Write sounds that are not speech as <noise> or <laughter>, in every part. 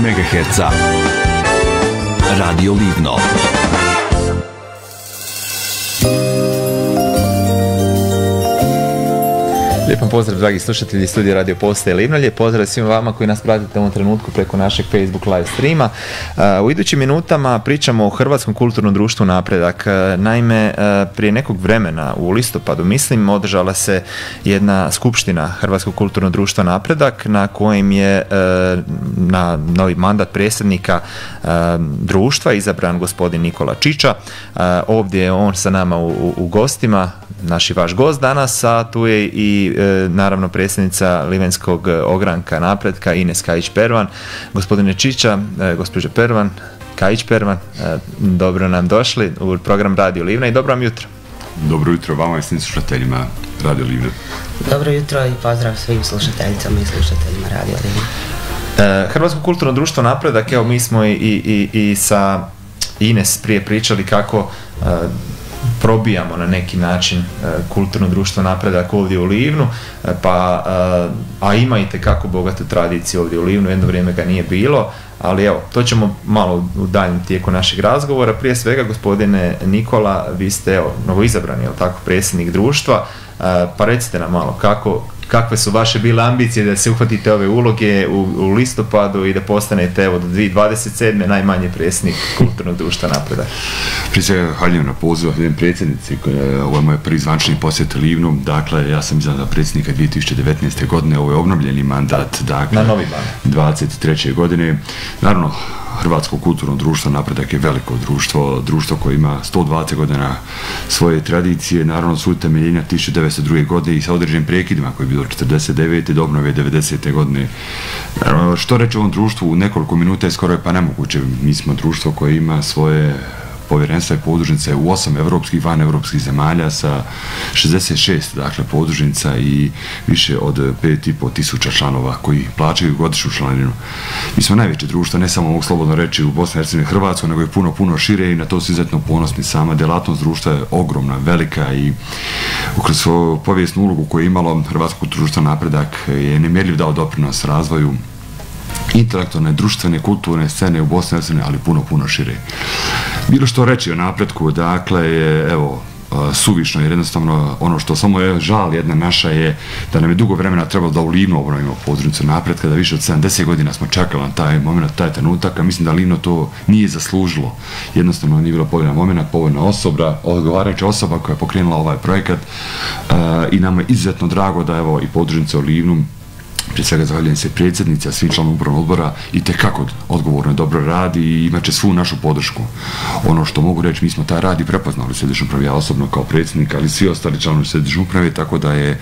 MHz. Radio Livno. Lijepan pozdrav, dragi slušatelji studija Radio Postaje Livno. Pozdrav svim vama koji nas pratite u ovom trenutku preko našeg Facebook live streama. Uh, u idućim minutama pričamo o Hrvatskom kulturnom društvu Napredak. Uh, naime, uh, prije nekog vremena u listopadu, mislim, održala se jedna skupština Hrvatskog kulturnog društva Napredak na kojem je na novi mandat predsjednika društva izabran gospodin Nikola Čiča. Ovdje je on sa nama u, u gostima, naš i vaš gost danas, a tu je i e, naravno predsjednica Livenskog ogranka napretka Ines Kajić-Pervan. Gospodine Čiča, e, gospođo Pervan, Kajić-Pervan, e, dobro nam došli u program Radio Livna i dobro vam jutro. Dobro jutro vama i svim slušateljima Radio Livna. Dobro jutro i pozdrav svim slušateljicama i slušateljima Radio Livna. E, Hrvatsko kulturno društvo napredak, evo mi smo i, i, i sa Ines prije pričali kako e, probijamo na neki način e, kulturno društvo napredak ovdje u Livnu, e, pa, e, a ima i tekako bogatu tradiciju ovdje u Livnu, jedno vrijeme ga nije bilo, ali evo, to ćemo malo u daljem tijeku našeg razgovora. Prije svega, gospodine Nikola, vi ste, evo, novo izabrani, je tako, predsjednik društva, e, pa recite nam malo kako, kakve su vaše bile ambicije da se uhvatite ove uloge u, u listopadu i da postanete evo do 2027. najmanje predsjednik kulturnog društva napreda. Prije svega haljujem na pozivu, haljujem predsjednici, ovo je moj prvi zvančni posjet Livnu, dakle ja sam izgleda predsjednika 2019. godine, ovo je obnovljeni mandat, dakle, na novi mandat. 23. godine. Naravno, Hrvatsko kulturno društvo napredak je veliko društvo, društvo koje ima 120 godina svoje tradicije, naravno su utemeljenja 1902. godine i sa određenim prekidima koji je bilo 49. do obnove 90. godine. Naravno, što reći o ovom društvu u nekoliko minuta je skoro je pa nemoguće. Mi smo društvo koje ima svoje povjerenstva i podružnice u osam evropskih van evropskih zemalja sa 66 dakle podružnica i više od 5,5 tisuća članova koji plaćaju godišnju članinu. Mi smo najveće društvo, ne samo mogu slobodno reći u Bosni i Hercegovini Hrvatskoj, nego je puno, puno šire i na to su izuzetno ponosni. Sama delatnost društva je ogromna, velika i kroz svoju povijesnu ulogu koju je imalo Hrvatsko društvo napredak je nemjerljiv dao doprinos razvoju intelektualne, društvene, kulturne scene u Bosni i Hercegovini, ali puno, puno šire. Bilo što reći o napretku, dakle, je, evo, suvišno jer jednostavno ono što samo je žal jedna naša je da nam je dugo vremena trebalo da u Livnu obnovimo podružnicu napretka da više od 70 godina smo čekali na taj moment, taj trenutak a mislim da Livno to nije zaslužilo jednostavno nije bilo povoljna moment, povoljna osoba odgovarajuća osoba koja je pokrenula ovaj projekat uh, i nam je izuzetno drago da evo i podružnice u Livnu prije svega zahvaljujem se predsjednica, svim članom upravnog odbora i te kako odgovorno dobro radi i imaće svu našu podršku. Ono što mogu reći, mi smo taj rad i prepoznali u središnju upravi, ja osobno kao predsjednik, ali svi ostali članovi središnju uprave, tako da je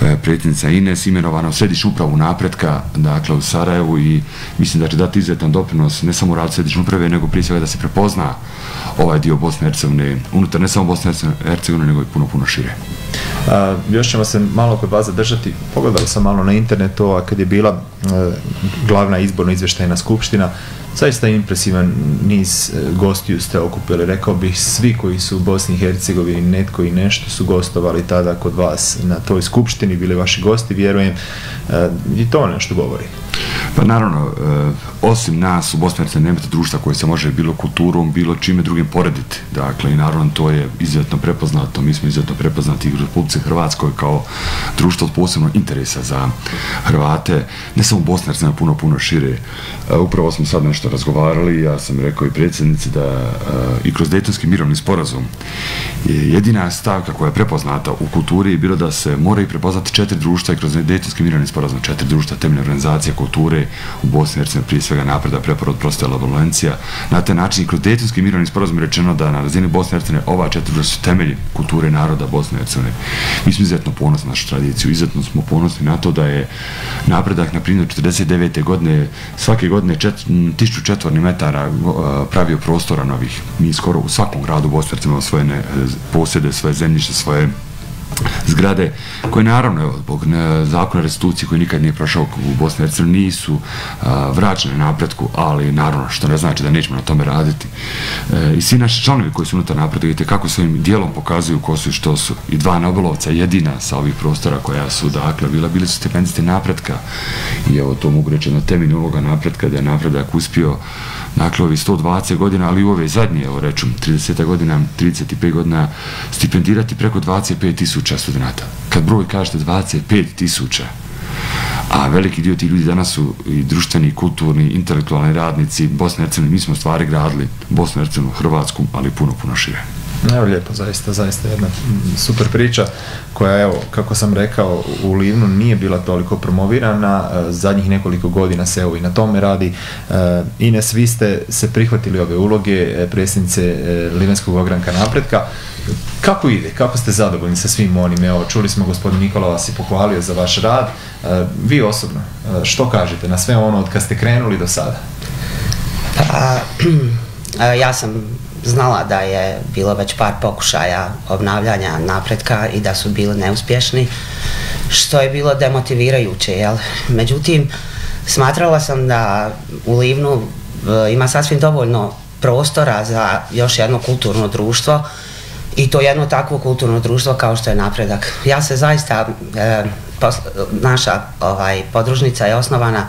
e, predsjednica Ines imenovana u središnju upravu napretka, dakle u Sarajevu i mislim da će dati izuzetan doprinos ne samo u radu središnju uprave, nego prije svega da se prepozna ovaj dio Bosne i Hercegovine, unutar ne samo Bosne i Hercegovine, nego i puno, puno šire. A, još ćemo se malo kod vas zadržati, pogledali sam malo na internet, to, a kad je bila e, glavna izborno izveštajna skupština, zaista impresivan niz e, gostiju ste okupili, rekao bih svi koji su u Bosni i Hercegovini, netko i nešto su gostovali tada kod vas na toj skupštini, bili vaši gosti, vjerujem, e, i to nešto govori. Pa naravno, e, osim nas u Bosni i Hercegovini nemate društva koje se može bilo kulturom, bilo čime drugim porediti. Dakle, i naravno to je izuzetno prepoznato. Mi smo izuzetno prepoznati u Republice Hrvatskoj kao društvo od posebnog interesa za Hrvate. Ne samo u Bosni i Hercegovini, puno, puno šire. E, upravo smo sad nešto razgovarali, ja sam rekao i predsjednici da e, i kroz Dejtonski mirovni sporazum je jedina stavka koja je prepoznata u kulturi je bilo da se mora i prepoznati četiri društva i kroz Dejtonski mirovni sporazum četiri društva temeljne organizacije kulture u Bosni i Hercegovini prije svega napreda preporod proste labolencija. Na taj način i kroz Dejtonski mirovni sporazum je rečeno da na razini Bosne i Hercegovine ova četvrta su temelji kulture naroda Bosne i Hercegovine. Mi smo izuzetno ponosni na našu tradiciju, izuzetno smo ponosni na to da je napredak na primjer 49. godine svake godine čet, tišću četvorni metara pravio prostora novih. Mi skoro u svakom gradu Bosne i Hercegovine svoje e, posjede, svoje zemljište, svoje zgrade koje naravno evo, zbog e, zakona restitucije koji nikad nije prošao u Bosni i Hercegovini nisu a, vraćene napretku, ali naravno što ne znači da nećemo na tome raditi. E, I svi naši članovi koji su unutar napretku, vidite kako svojim dijelom pokazuju ko su i što su. I dva Nobelovca jedina sa ovih prostora koja su, dakle, bila, bili su stipendiste napretka i evo to mogu reći na temelju ovoga napretka da je napredak uspio dakle, ovi 120 godina, ali i ove zadnje, evo rečem, 30 godina, 35 godina, stipendirati preko 25 tisuća studenta. Kad broj kažete 25 tisuća, a veliki dio tih ljudi danas su i društveni, kulturni, intelektualni radnici Bosne i Hercegovine, mi smo stvari gradili Bosnu i Hercegovinu, Hrvatsku, ali puno, puno šire. Evo lijepo, zaista, zaista jedna super priča koja, evo, kako sam rekao, u Livnu nije bila toliko promovirana, e, zadnjih nekoliko godina se evo i na tome radi. E, Ines, vi ste se prihvatili ove uloge e, predsjednice Livenskog ogranka napretka. Kako ide? Kako ste zadovoljni sa svim onim? Evo, čuli smo gospodin Nikola vas je pohvalio za vaš rad. E, vi osobno, e, što kažete na sve ono od kad ste krenuli do sada? Pa, <clears throat> e, ja sam znala da je bilo već par pokušaja obnavljanja napretka i da su bili neuspješni, što je bilo demotivirajuće, jel? Međutim, smatrala sam da u Livnu ima sasvim dovoljno prostora za još jedno kulturno društvo i to jedno takvo kulturno društvo kao što je napredak. Ja se zaista, e, pos, naša ovaj, podružnica je osnovana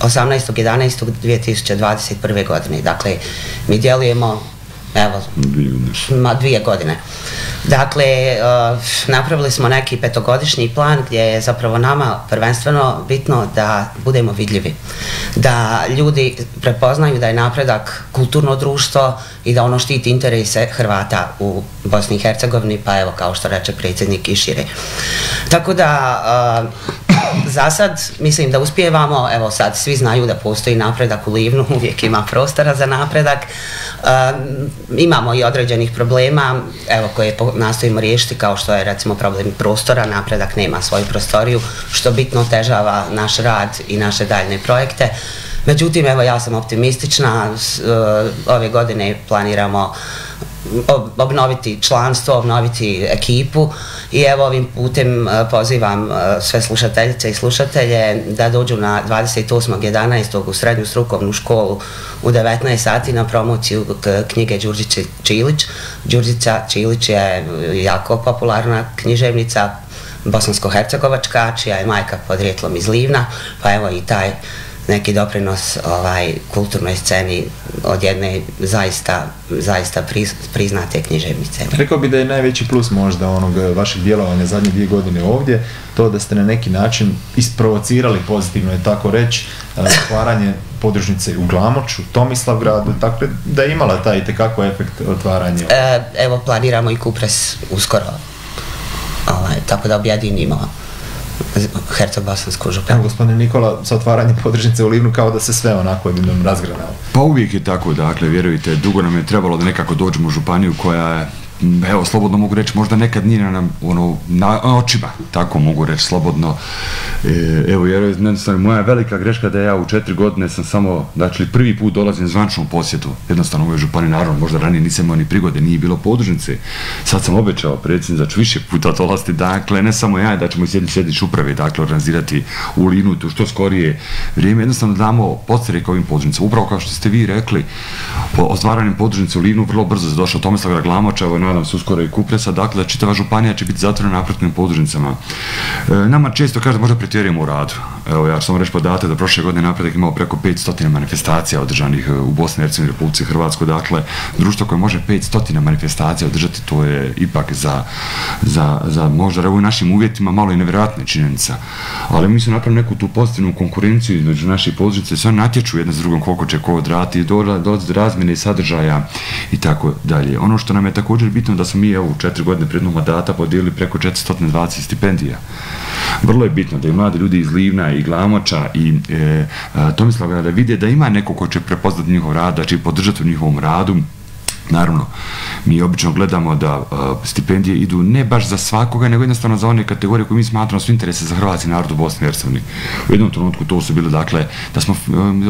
18.11.2021. godine. Dakle, mi djelujemo evo, ma dvije godine. Dakle, uh, napravili smo neki petogodišnji plan gdje je zapravo nama prvenstveno bitno da budemo vidljivi. Da ljudi prepoznaju da je napredak kulturno društvo i da ono štiti interese Hrvata u Bosni i Hercegovini, pa evo, kao što reče predsjednik i šire. Tako da, uh, za sad mislim da uspijevamo, evo sad svi znaju da postoji napredak u Livnu, <laughs> uvijek ima prostora za napredak. Uh, imamo i određenih problema, evo koje nastojimo riješiti kao što je recimo problem prostora, napredak nema svoju prostoriju, što bitno težava naš rad i naše daljne projekte. Međutim, evo ja sam optimistična, e, ove godine planiramo obnoviti članstvo, obnoviti ekipu i evo ovim putem e, pozivam e, sve slušateljice i slušatelje da dođu na 28.11. u srednju strukovnu školu u 19 sati na promociju knjige Đurđice Čilić. Đurđica Čilić je jako popularna književnica bosansko-hercegovačka, čija je majka podrijetlom iz Livna, pa evo i taj neki doprinos ovaj kulturnoj sceni od jedne zaista zaista priznate književnice. Rekao bi da je najveći plus možda onog vašeg djelovanja zadnje dvije godine ovdje, to da ste na neki način isprovocirali pozitivno je tako reći otvaranje podružnice u Glamoču, Tomislav gradu, tako da je imala taj tekako efekt otvaranja. E, evo planiramo i Kupres uskoro. Ovaj, tako da objedinimo Herceg Bosansku županiju. Evo, gospodine Nikola, sa otvaranjem podržnice u Livnu kao da se sve onako jednom razgranalo. Pa uvijek je tako, dakle, vjerujte, dugo nam je trebalo da nekako dođemo u županiju koja je evo, slobodno mogu reći, možda nekad nije nam ono, na očima, tako mogu reći, slobodno. E, evo, jer jednostavno, moja velika greška da ja u četiri godine sam samo, znači prvi put dolazim zvančnom posjetu, jednostavno u župani, naravno, možda ranije nisam imao ni prigode, nije bilo podružnice. Sad sam obećao predsjednik znači više puta dolaziti, dakle, ne samo ja, da ćemo i sjediti sjedić uprave, dakle, organizirati u Linu, tu što skorije vrijeme, jednostavno damo podstrek ovim podružnicama. Upravo kao što ste vi rekli, po otvaranjem podružnice u Linu, vrlo brzo se došao Tomislav Glamoča, evo, nadam se uskoro i Kupresa, dakle, čitava županija će biti zatvorena napretnim podružnicama. E, nama često kaže, možda pretjerujemo u radu. Evo, ja sam reći podate da prošle godine napredak imao preko 500 manifestacija održanih e, u Bosni, Hercegovini, Republici Hrvatskoj, dakle, društvo koje može 500 manifestacija održati, to je ipak za, za, za možda u našim uvjetima malo i nevjerojatna činjenica. Ali mi smo napravili neku tu pozitivnu konkurenciju između naših podružnice, sve natječu jedna s drugom koliko će ko odrati, do, do, do razmjene sadržaja i tako dalje. Ono što nam je također bitno da smo mi evo, u četiri godine prednog mandata podijelili preko 420 stipendija. Vrlo je bitno da i mladi ljudi iz Livna i Glamoča i e, e Tomislava da vide da ima neko ko će prepoznati njihov rad, da će podržati u njihovom radu, Naravno, mi obično gledamo da stipendije idu ne baš za svakoga, nego jednostavno za one kategorije koje mi smatramo su interese za hrvatski narod u Bosni i Hercegovini. U jednom trenutku to su bile, dakle, da smo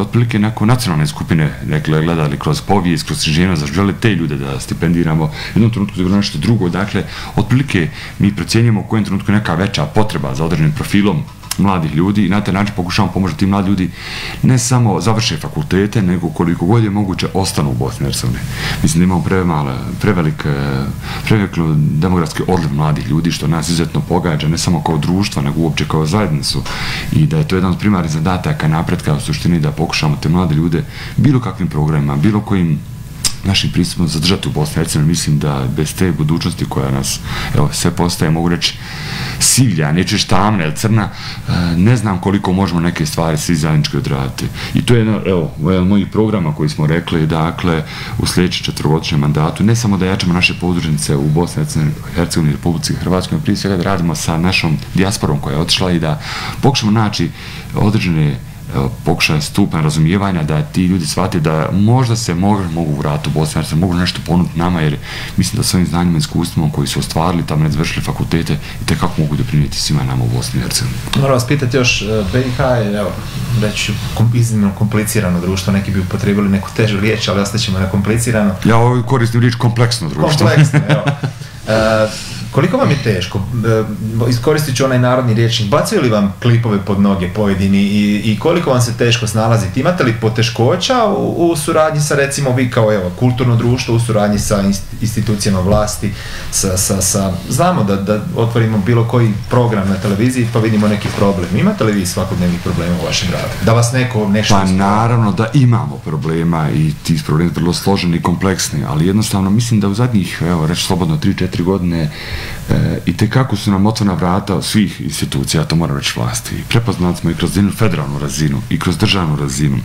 otprilike neko nacionalne skupine dakle, gledali kroz povijest, kroz žena, za žele te ljude da stipendiramo. U jednom trenutku za nešto drugo, dakle, otprilike mi procjenjujemo u kojem trenutku neka veća potreba za određenim profilom mladih ljudi i na taj način pokušavamo pomoći tim mladi ljudi ne samo završe fakultete, nego koliko god je moguće ostanu u Bosni i Hercegovini. Mislim da imamo premale, prevelik, e, prevelik demografski odliv mladih ljudi što nas izuzetno pogađa, ne samo kao društva, nego uopće kao zajednicu i da je to jedan od primarnih zadataka napretka u suštini da pokušamo te mlade ljude bilo kakvim programima, bilo kojim našim pristupom zadržati u Bosni i Hercegovini. Mislim da bez te budućnosti koja nas evo, sve postaje, mogu reći, sivlja, neće štamna ili crna, e, ne znam koliko možemo neke stvari svi zajednički odraditi. I to je jedno, evo, jedan mojih programa koji smo rekli, dakle, u sljedećem četvrgodišnjem mandatu, ne samo da jačamo naše podružnice u Bosni i Hercegovini i Republici Hrvatskoj, prije svega da radimo sa našom dijasporom koja je otišla i da pokušamo naći određene pokušaj stupan razumijevanja da ti ljudi shvate da možda se mogu, mogu vratiti u Bosnu Hercegovini, mogu nešto ponuditi nama jer mislim da svojim znanjima i iskustvima koji su ostvarili tamo ne završili fakultete i te kako mogu doprinijeti svima nama u Bosni i Hercegovini. Moram vas pitati još, e, BiH je, evo, reći iznimno komplicirano društvo, neki bi upotrebili neku težu riječ, ali ostaćemo na komplicirano. Ja koristim riječ kompleksno društvo. Kompleksno, <laughs> evo. Uh, koliko vam je teško? E, iskoristit ću onaj narodni riječnik. Bacaju li vam klipove pod noge pojedini i, i koliko vam se teško snalaziti? Imate li poteškoća u, u suradnji sa recimo vi kao evo, kulturno društvo, u suradnji sa institucijama vlasti, sa, sa, sa, znamo da, da otvorimo bilo koji program na televiziji pa vidimo neki problem. Imate li vi svakodnevnih problema u vašem gradu? Da vas neko nešto... Pa naravno da imamo problema i ti problemi vrlo složeni i kompleksni, ali jednostavno mislim da u zadnjih, evo, reći slobodno, 3-4 godine Eh, e, i te kako su nam otvorna vrata svih institucija, to mora reći vlasti. Prepoznali smo i kroz federalnu razinu i kroz državnu razinu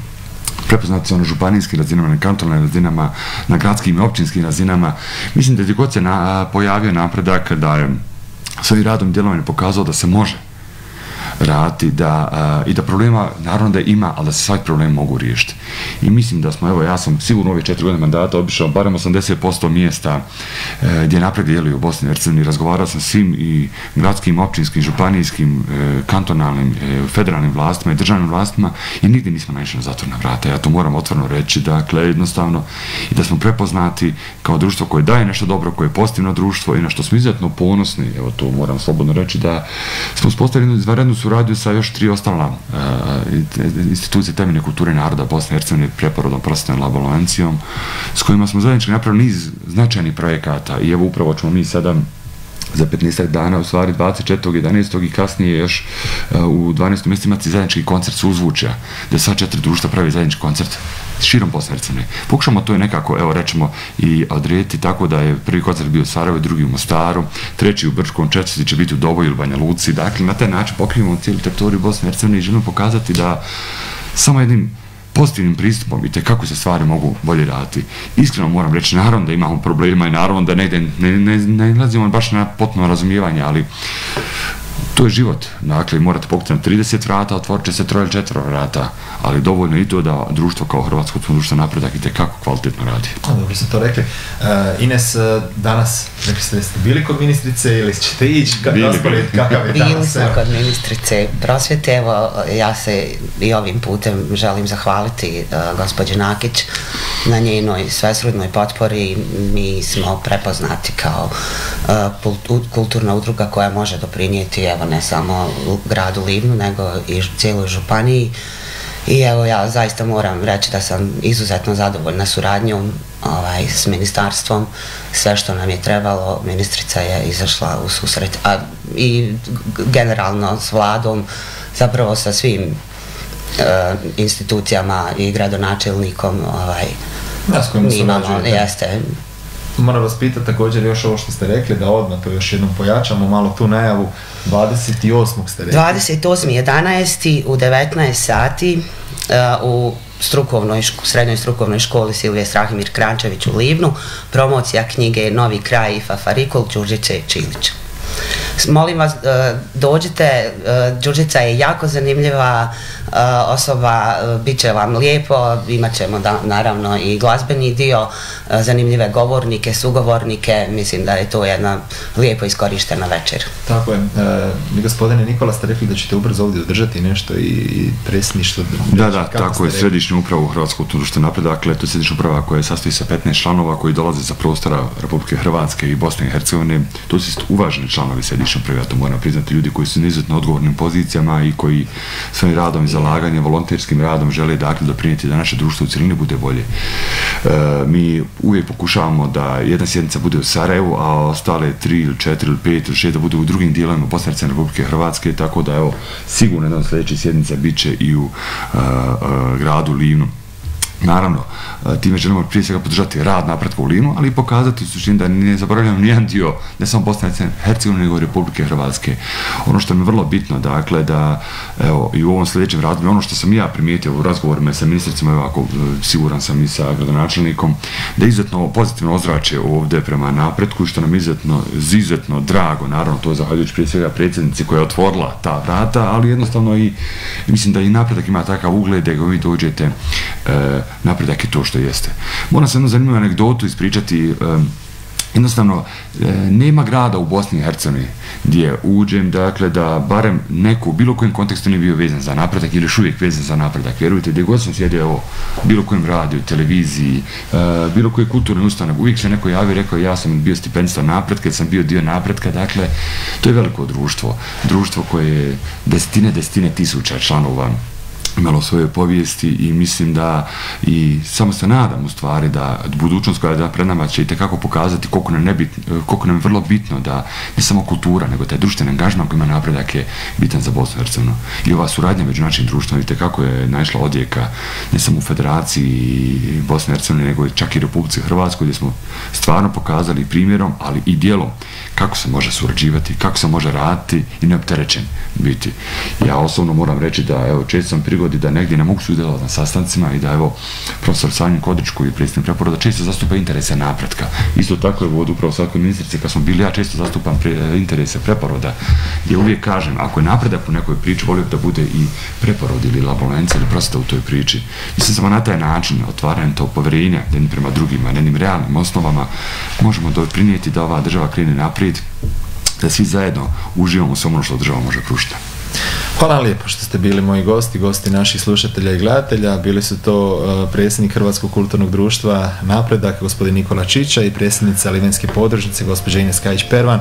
prepoznati se na županijskim razinama, na kantonalnim razinama, na gradskim i općinskim razinama. Mislim da je god se na, pojavio napredak da je svojim radom i djelovanjem pokazao da se može raditi da, uh, i da problema naravno da ima, ali da se svaki problem mogu riješiti. I mislim da smo, evo, ja sam sigurno ove četiri godine mandata obišao barem 80% mjesta uh, gdje napred djeluju u Bosni i Hercegovini. Razgovarao sam svim i gradskim, općinskim, županijskim, uh, kantonalnim, uh, federalnim vlastima i državnim vlastima i nigdje nismo naišli na zatvorna vrata. Ja to moram otvorno reći, dakle, jednostavno, i da smo prepoznati kao društvo koje daje nešto dobro, koje je pozitivno društvo i na što smo izuzetno ponosni, evo to moram slobodno reći, da smo uspostavili jednu izvarednu suradnju sa još tri ostala uh, institucije temeljne kulture naroda Bosne i Hercegovine preporodom prostornom laborancijom s kojima smo zajednički napravili niz značajnih projekata i evo upravo ćemo mi sada za 15 dana, u stvari 24. 11. i kasnije još e, u 12. mjesecu imati zajednički koncert su uzvučja, da sva četiri društva pravi zajednički koncert širom Bosne Hercegovine. Pokušamo to je nekako, evo rečemo, i odrediti tako da je prvi koncert bio u Sarajevo, drugi u Mostaru, treći u Brčkom, četvrti će biti u Doboju ili Banja Luci. Dakle, na taj način pokrivamo cijelu teritoriju Bosne i Hercegovine i želimo pokazati da samo jednim pozitivnim pristupom i te kako se stvari mogu bolje raditi. Iskreno moram reći, naravno da imamo problema i naravno da ne, ne, ne, ne nalazimo baš na potpuno razumijevanje, ali to je život. Dakle, morate pokuti na 30 vrata, otvorit će se troje ili četvro vrata, ali dovoljno i to da društvo kao Hrvatsko društvo napredak i tekako kvalitetno radi. A, dobro ste to rekli. Uh, Ines, uh, danas, rekli ste, ste bili kod ministrice ili ćete ići kad bili, bili. kakav je danas? Bili smo kod ministrice prosvjete, evo, ja se i ovim putem želim zahvaliti uh, gospođe Nakić na njenoj svesrodnoj potpori. Mi smo prepoznati kao uh, kulturna udruga koja može doprinijeti, evo, ne samo u gradu Livnu, nego i cijeloj županiji. I evo ja zaista moram reći da sam izuzetno zadovoljna suradnjom ovaj, s ministarstvom. Sve što nam je trebalo, ministrica je izašla u susret. A i generalno s vladom, zapravo sa svim uh, institucijama i gradonačelnikom ovaj, ja, mi imamo, jeste, Moram vas pitati također još ovo što ste rekli, da odmah to još jednom pojačamo, malo tu najavu, 28. ste rekli. 28.11. u 19 sati uh, u strukovnoj, srednjoj strukovnoj školi Silvije Strahimir Krančević u Livnu, promocija knjige Novi kraj i Fafarikul Đurđice Čilića. Molim vas, uh, dođite, uh, Đurđica je jako zanimljiva, uh, osoba, bit će vam lijepo, imat ćemo da, naravno i glazbeni dio, zanimljive govornike, sugovornike, mislim da je to jedna lijepo iskorištena večer. Tako je. E, gospodine Nikola, ste rekli da ćete ubrzo ovdje održati nešto i predsjedništvo. Da, da, tako je, središnju upravu Hrvatskog društva napred, dakle, to je središnja uprava koja sastoji sa 15 članova koji dolaze sa prostora Republike Hrvatske i Bosne i Hercegovine. To su uvaženi članovi središnje uprave, ja moram priznati, ljudi koji su na odgovornim pozicijama i koji svojim radom i zalaganjem, volonterskim radom žele dakle doprinijeti da naše društvo u cijelini bude bolje. E, mi uvijek pokušavamo da jedna sjednica bude u Sarajevu, a ostale tri ili četiri ili pet ili šest da bude u drugim dijelovima Bosne i Republike Hrvatske, tako da evo, sigurno jedna od sljedećih sjednica bit će i u a, a, gradu Livnu. Naravno, e, time želimo prije svega podržati rad napretka u Linu, ali i pokazati u suštini da ne zaboravljamo nijedan dio, ne samo Bosne i Hercegovine, nego Republike Hrvatske. Ono što mi je vrlo bitno, dakle, da evo, i u ovom sljedećem razdoblju, ono što sam ja primijetio u razgovorima sa ministricima, evo, ako e, siguran sam i sa gradonačelnikom, da je izuzetno pozitivno ozrače ovdje prema napretku, što nam izuzetno, izuzetno drago, naravno, to je zahvaljujući prije svega predsjednici koja je otvorila ta vrata, ali jednostavno i mislim da i napredak ima takav ugled da vi dođete e, napredak je to što jeste. Moram se jednu zanimljivu anegdotu ispričati, jednostavno, e, nema grada u Bosni i Hercegovini gdje uđem, dakle, da barem neko u bilo kojem kontekstu ne bio vezan za napredak ili još uvijek vezan za napredak. Vjerujte, gdje god sam sjedio, evo, bilo kojem radiju, televiziji, e, bilo koje kulturne ustanove uvijek se neko javi rekao, ja sam bio stipendista napretka, sam bio dio napretka, dakle, to je veliko društvo. Društvo koje je desetine, desetine tisuća članova imalo svoje povijesti i mislim da i samo se nadam u stvari da budućnost koja je da pred nama će i tekako pokazati koliko nam, nebit, koliko nam je vrlo bitno da ne samo kultura, nego taj društveni angažman koji ima napredak je bitan za Bosnu i Hercegovinu. I ova suradnja među našim društvom i tekako je naišla odjeka ne samo u Federaciji Bosne i Hercegovine, nego čak i Republici Hrvatskoj gdje smo stvarno pokazali primjerom, ali i dijelom kako se može surađivati, kako se može raditi i neopterećen biti. Ja osobno moram reći da evo, često sam prigodi da negdje ne mogu sudjelovati na sastancima i da evo profesor Sanjin Kodić koji je predsjednik preporoda često zastupa interese napretka. Isto tako je vod upravo svakoj ministrici kad smo bili ja često zastupam pre, eh, interese preporoda gdje uvijek kažem ako je napredak u nekoj priči volio da bude i preporod ili labolenca ili prosta u toj priči. Mislim samo na taj način otvaranjem to povjerenja jednim prema drugima, jednim realnim osnovama možemo doprinijeti da ova država krene naprijed da svi zajedno uživamo u ono što država može pružiti. Hvala lijepo što ste bili moji gosti, gosti naših slušatelja i gledatelja. Bili su to uh, predsjednik Hrvatskog kulturnog društva Napredak, gospodin Nikola Čića i predsjednica Livenske podružnice, gospođa Ines Kajić-Pervan.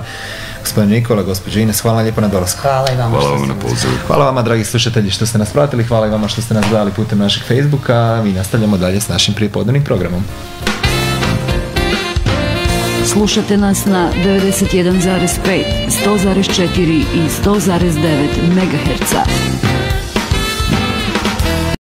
Gospodin Nikola, gospođa Ines, hvala lijepo na dolazku. Hvala i vama. Hvala vam na pozivu. Hvala vama, dragi slušatelji, što ste nas pratili. Hvala i vama što ste nas gledali putem našeg Facebooka. Mi nastavljamo dalje s našim prijepodobnim programom. Slušate nas na 91,5, 100,4 i 100,9 MHz.